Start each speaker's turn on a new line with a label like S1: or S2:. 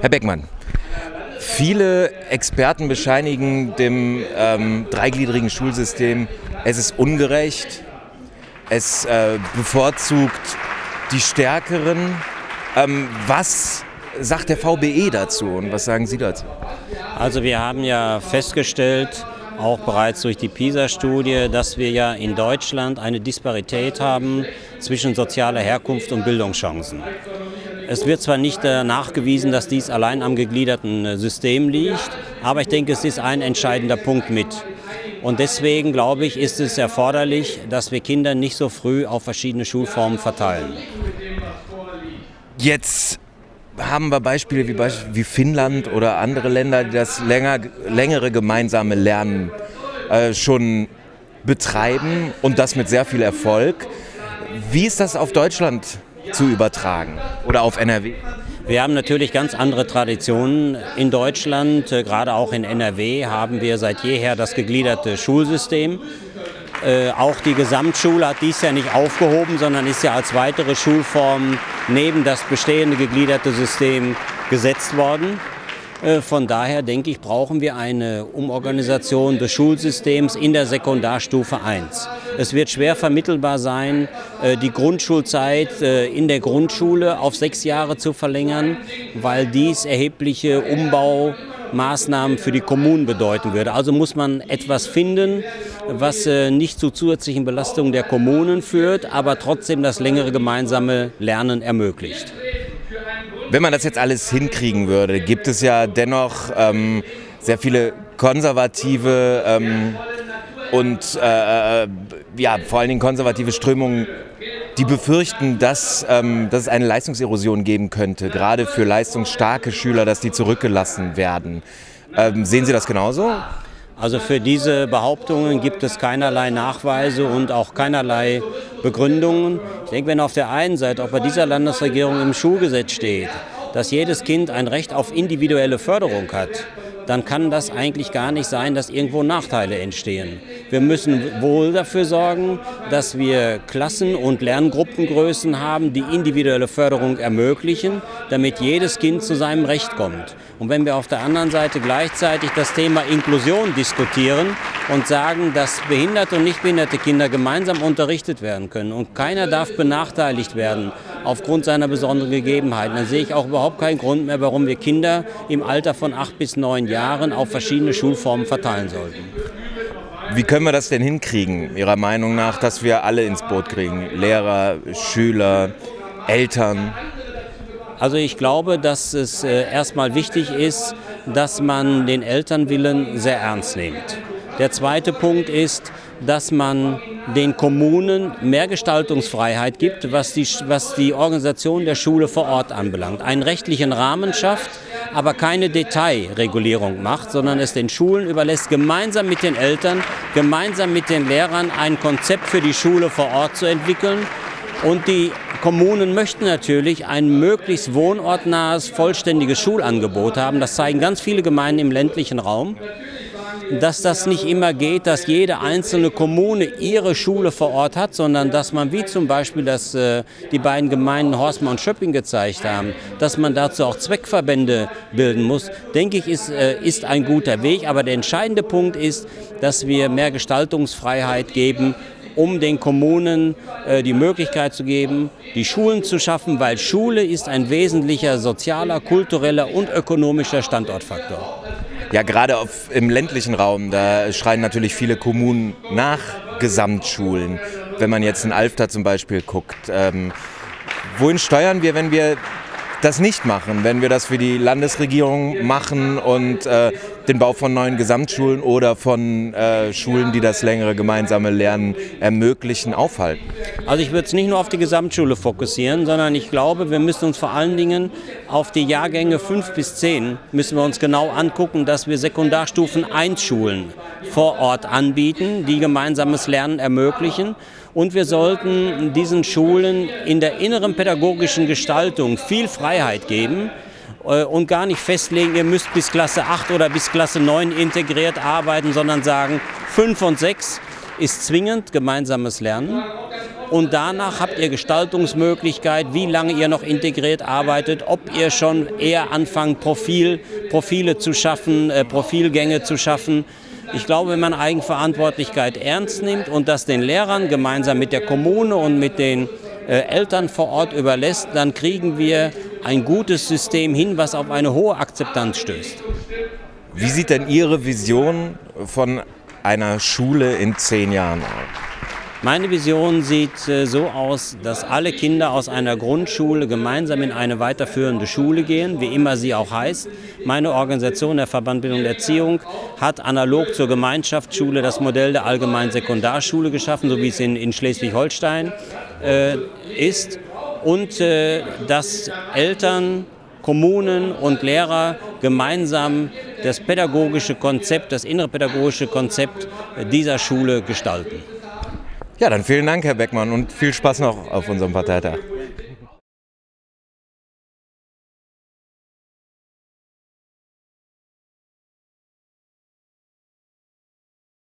S1: Herr Beckmann, viele Experten bescheinigen dem ähm, dreigliedrigen Schulsystem, es ist ungerecht, es äh, bevorzugt die Stärkeren. Ähm, was sagt der VBE dazu und was sagen Sie dazu?
S2: Also wir haben ja festgestellt, auch bereits durch die PISA-Studie, dass wir ja in Deutschland eine Disparität haben zwischen sozialer Herkunft und Bildungschancen. Es wird zwar nicht äh, nachgewiesen, dass dies allein am gegliederten äh, System liegt, aber ich denke, es ist ein entscheidender Punkt mit. Und deswegen glaube ich, ist es erforderlich, dass wir Kinder nicht so früh auf verschiedene Schulformen verteilen.
S1: Jetzt haben wir Beispiele wie, wie Finnland oder andere Länder, die das länger, längere gemeinsame Lernen äh, schon betreiben und das mit sehr viel Erfolg. Wie ist das auf Deutschland zu übertragen oder auf NRW?
S2: Wir haben natürlich ganz andere Traditionen in Deutschland. Äh, gerade auch in NRW haben wir seit jeher das gegliederte Schulsystem. Äh, auch die Gesamtschule hat dies ja nicht aufgehoben, sondern ist ja als weitere Schulform neben das bestehende gegliederte System gesetzt worden. Äh, von daher denke ich, brauchen wir eine Umorganisation des Schulsystems in der Sekundarstufe 1. Es wird schwer vermittelbar sein, äh, die Grundschulzeit äh, in der Grundschule auf sechs Jahre zu verlängern, weil dies erhebliche Umbaumaßnahmen für die Kommunen bedeuten würde. Also muss man etwas finden, was nicht zu zusätzlichen Belastungen der Kommunen führt, aber trotzdem das längere gemeinsame Lernen ermöglicht.
S1: Wenn man das jetzt alles hinkriegen würde, gibt es ja dennoch ähm, sehr viele konservative ähm, und äh, äh, ja, vor allen Dingen konservative Strömungen, die befürchten, dass, ähm, dass es eine Leistungserosion geben könnte, gerade für leistungsstarke Schüler, dass die zurückgelassen werden. Ähm, sehen Sie das genauso?
S2: Also für diese Behauptungen gibt es keinerlei Nachweise und auch keinerlei Begründungen. Ich denke, wenn auf der einen Seite auch bei dieser Landesregierung im Schulgesetz steht, dass jedes Kind ein Recht auf individuelle Förderung hat, dann kann das eigentlich gar nicht sein, dass irgendwo Nachteile entstehen. Wir müssen wohl dafür sorgen, dass wir Klassen- und Lerngruppengrößen haben, die individuelle Förderung ermöglichen, damit jedes Kind zu seinem Recht kommt. Und wenn wir auf der anderen Seite gleichzeitig das Thema Inklusion diskutieren und sagen, dass behinderte und nicht behinderte Kinder gemeinsam unterrichtet werden können und keiner darf benachteiligt werden aufgrund seiner besonderen Gegebenheiten, dann sehe ich auch überhaupt keinen Grund mehr, warum wir Kinder im Alter von acht bis neun Jahren auf verschiedene Schulformen verteilen sollten.
S1: Wie können wir das denn hinkriegen, Ihrer Meinung nach, dass wir alle ins Boot kriegen? Lehrer, Schüler, Eltern?
S2: Also ich glaube, dass es äh, erstmal wichtig ist, dass man den Elternwillen sehr ernst nimmt. Der zweite Punkt ist, dass man den Kommunen mehr Gestaltungsfreiheit gibt, was die, was die Organisation der Schule vor Ort anbelangt. Einen rechtlichen Rahmen schafft, aber keine Detailregulierung macht, sondern es den Schulen überlässt, gemeinsam mit den Eltern, gemeinsam mit den Lehrern ein Konzept für die Schule vor Ort zu entwickeln und die Kommunen möchten natürlich ein möglichst wohnortnahes, vollständiges Schulangebot haben. Das zeigen ganz viele Gemeinden im ländlichen Raum. Dass das nicht immer geht, dass jede einzelne Kommune ihre Schule vor Ort hat, sondern dass man, wie zum Beispiel das, äh, die beiden Gemeinden Horstmann und Schöpping gezeigt haben, dass man dazu auch Zweckverbände bilden muss, denke ich, ist, äh, ist ein guter Weg. Aber der entscheidende Punkt ist, dass wir mehr Gestaltungsfreiheit geben um den Kommunen äh, die Möglichkeit zu geben, die Schulen zu schaffen, weil Schule ist ein wesentlicher sozialer, kultureller und ökonomischer Standortfaktor.
S1: Ja, gerade im ländlichen Raum, da schreien natürlich viele Kommunen nach Gesamtschulen. Wenn man jetzt in Alfter zum Beispiel guckt, ähm, wohin steuern wir, wenn wir das nicht machen, wenn wir das für die Landesregierung machen und äh, den Bau von neuen Gesamtschulen oder von äh, Schulen, die das längere gemeinsame Lernen ermöglichen, aufhalten?
S2: Also ich würde es nicht nur auf die Gesamtschule fokussieren, sondern ich glaube, wir müssen uns vor allen Dingen auf die Jahrgänge 5 bis 10 müssen wir uns genau angucken, dass wir Sekundarstufen 1 Schulen vor Ort anbieten, die gemeinsames Lernen ermöglichen und wir sollten diesen Schulen in der inneren pädagogischen Gestaltung viel Freiheit geben und gar nicht festlegen, ihr müsst bis Klasse 8 oder bis Klasse 9 integriert arbeiten, sondern sagen, 5 und 6 ist zwingend gemeinsames Lernen. und danach habt ihr Gestaltungsmöglichkeit, wie lange ihr noch integriert arbeitet, ob ihr schon eher anfangt, Profil, Profile zu schaffen, äh, Profilgänge zu schaffen. Ich glaube, wenn man Eigenverantwortlichkeit ernst nimmt und das den Lehrern gemeinsam mit der Kommune und mit den äh, Eltern vor Ort überlässt, dann kriegen wir ein gutes System hin, was auf eine hohe Akzeptanz stößt.
S1: Wie sieht denn Ihre Vision von einer Schule in zehn Jahren aus?
S2: Meine Vision sieht äh, so aus, dass alle Kinder aus einer Grundschule gemeinsam in eine weiterführende Schule gehen, wie immer sie auch heißt. Meine Organisation, der Verband Bildung und Erziehung, hat analog zur Gemeinschaftsschule das Modell der allgemeinen Sekundarschule geschaffen, so wie es in, in Schleswig-Holstein äh, ist. Und äh, dass Eltern, Kommunen und Lehrer gemeinsam das pädagogische Konzept, das innere pädagogische Konzept dieser Schule gestalten.
S1: Ja, dann vielen Dank, Herr Beckmann, und viel Spaß noch auf unserem Parteitag.